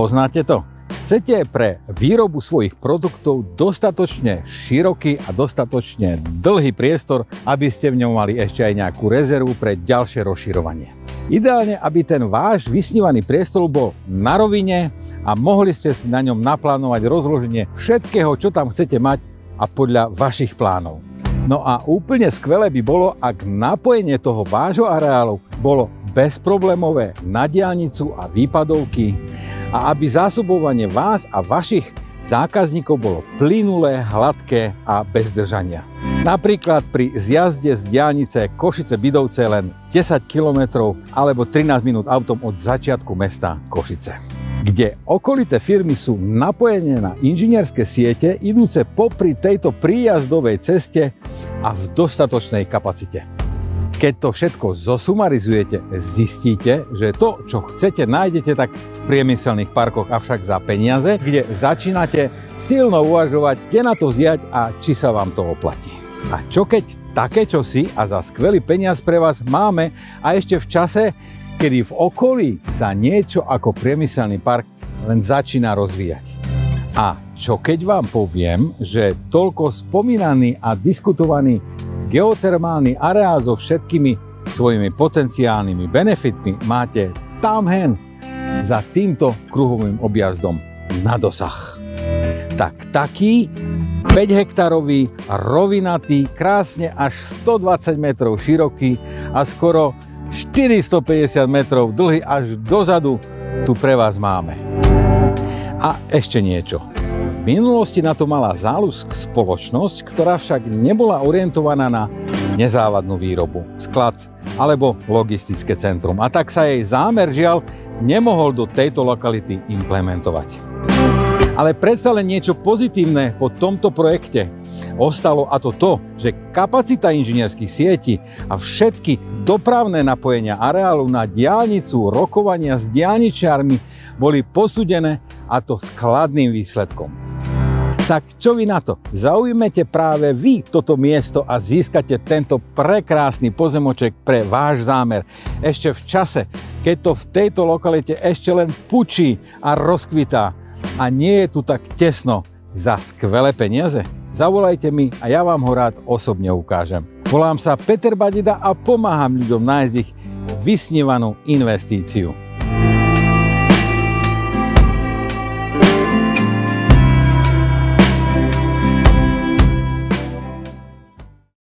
Poznáte to? Chcete pre výrobu svojich produktov dostatočne široký a dostatočne dlhý priestor, aby ste v ňom mali ešte aj nejakú rezervu pre ďalšie rozširovanie. Ideálne, aby ten váš vysnívaný priestor bol na rovine a mohli ste si na ňom naplánovať rozloženie všetkého, čo tam chcete mať a podľa vašich plánov. No a úplne skvelé by bolo, ak napojenie toho vášho areálu bolo bezproblémové na diálnicu a výpadovky, a aby zásobovanie vás a vašich zákazníkov bolo plynulé, hladké a bez držania. Napríklad pri zjazde z diálnice Košice-Bidovce len 10 km alebo 13 minút autom od začiatku mesta Košice kde okolité firmy sú napojené na inžinierské siete idúce popri tejto príjazdovej ceste a v dostatočnej kapacite. Keď to všetko zosumarizujete, zistíte, že to, čo chcete, nájdete tak v priemyselných parkoch, avšak za peniaze, kde začínate silno uvažovať, kde na to vziať a či sa vám to oplatí. A čo keď také čosi a za skvelý peniaz pre vás máme a ešte v čase, kedy v okolí sa niečo ako priemyselný park len začína rozvíjať. A čo keď vám poviem, že toľko spomínaný a diskutovaný geotermálny areál so všetkými svojimi potenciálnymi benefitmi máte tam hen za týmto kruhovým objazdom na dosah. Tak taký 5 hektarový, rovinatý, krásne až 120 metrov široký a skoro 450 metrov dlhý až dozadu tu pre vás máme. A ešte niečo. V minulosti na to mala záľusk spoločnosť, ktorá však nebola orientovaná na nezávadnú výrobu, sklad alebo logistické centrum. A tak sa jej zámer žiaľ nemohol do tejto lokality implementovať. Ale predsa len niečo pozitívne po tomto projekte ostalo a to to, že kapacita inžinierských sietí a všetky dopravné napojenia areálu na diálnicu, rokovania s diálničiarmi boli posúdené a to s výsledkom. Tak čo vy na to? Zaujmete práve vy toto miesto a získate tento prekrásny pozemoček pre váš zámer. Ešte v čase, keď to v tejto lokalite ešte len pučí a rozkvitá a nie je tu tak tesno za skvelé peniaze. Zavolajte mi a ja vám ho rád osobne ukážem. Volám sa Peter Badida a pomáham ľuďom nájsť ich vysnívanú investíciu.